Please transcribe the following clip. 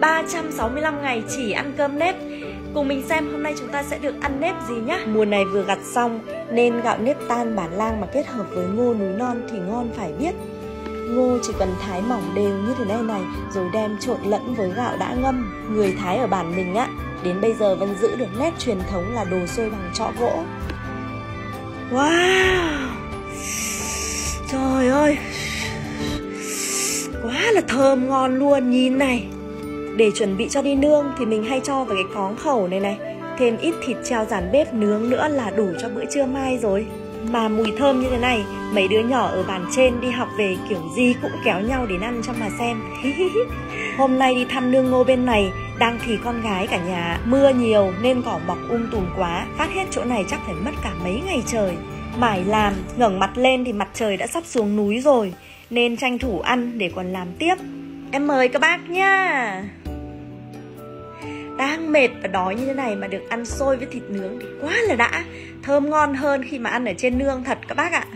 365 ngày chỉ ăn cơm nếp. Cùng mình xem hôm nay chúng ta sẽ được ăn nếp gì nhá. Mùa này vừa gặt xong Nên gạo nếp tan bản lang mà kết hợp với ngô núi non thì ngon phải biết. Ngô chỉ cần thái mỏng đều như thế này này Rồi đem trộn lẫn với gạo đã ngâm. Người thái ở bản mình á Đến bây giờ vẫn giữ được nét truyền thống là đồ xôi bằng trọ gỗ. Wow! Trời ơi! Quá là thơm ngon luôn Nhìn này để chuẩn bị cho đi nương thì mình hay cho vào cái cóng khẩu này này. Thêm ít thịt treo dàn bếp nướng nữa là đủ cho bữa trưa mai rồi. Mà mùi thơm như thế này Mấy đứa nhỏ ở bàn trên đi học về kiểu gì cũng kéo nhau đến ăn cho mà xem. Hôm nay đi thăm nương ngô bên này Đang thì con gái cả nhà Mưa nhiều nên cỏ mọc um tùm quá. Phát hết chỗ này chắc phải mất cả mấy ngày trời. Mải làm, ngẩng mặt lên thì mặt trời đã sắp xuống núi rồi Nên tranh thủ ăn để còn làm tiếp. Em mời các bác nha đang mệt và đói như thế này mà được ăn xôi với thịt nướng thì quá là đã. Thơm ngon hơn khi mà ăn ở trên nương thật các bác ạ.